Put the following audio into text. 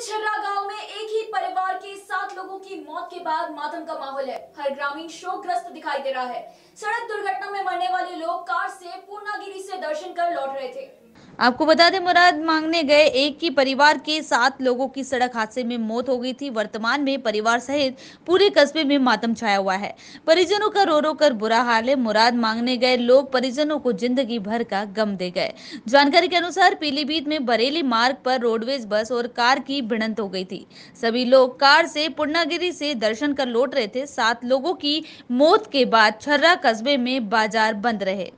छर्रा गाँव में एक ही परिवार के सात लोगों की मौत के बाद मातम का माहौल है। हर ग्रामीण शोकग्रस्त दिखाई दे रहा है। सड़क दुर्घटना में मरने वाले लोग कार से पूर्णागिरी से दर्शन कर लौट रहे थे। आपको बता दें, मुराद मांगने गए एक ही परिवार के सात लोगों की सड़क हादसे में मौत हो गई थी। वर्तमान में परिवार सहित पूरे कस्बे में मातम छाया हुआ है। परिजनों का रो रो कर बुरा हाल है। मुराद मांगने गए लोग परिजनों को ज़िंदगी भर का गम दे गए। जानकारी के अनुसार, पीलीभीत में बरेली मार्ग पर रोडवेज़ बस और कार की भिड़ंत हो गई थी। सभी लोग कार से पूर्णागिरी से दर्शन कर लौट रहे थे। सात लोगों की मौत के बाद छर्रा कस्बे में बाज़ार बंद रहे।